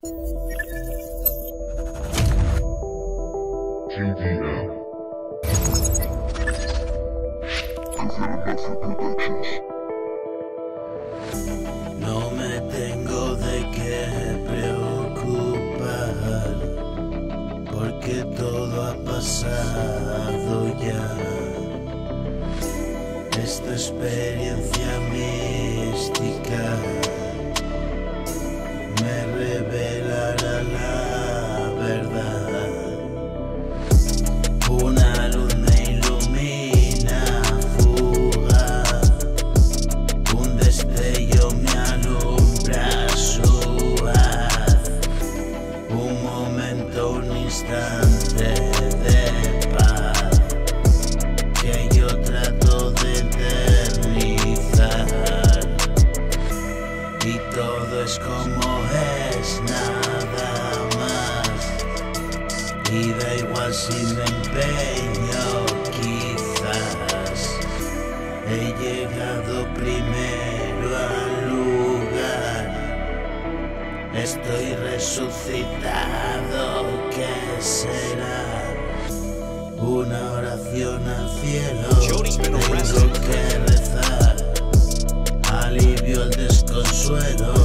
No me tengo de qué preocupar, porque todo ha pasado ya. Esta experiencia de paz que yo trato de eternizar. Y todo es como es, nada más. Y da igual si me empeño, quizás. He llegado primero Estoy resucitado, ¿qué será? Una oración al cielo. Tengo que rezar. Alivio el desconsuelo.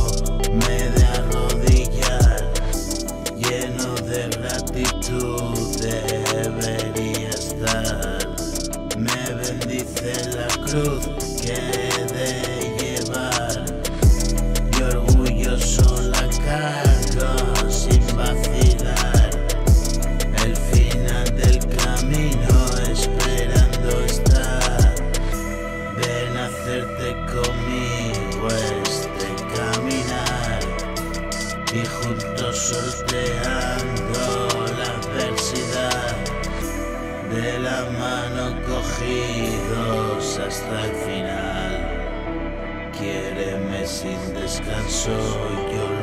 Conmigo este caminar y juntos sorteando la adversidad de la mano cogidos hasta el final. Quiéreme sin descanso, yo lo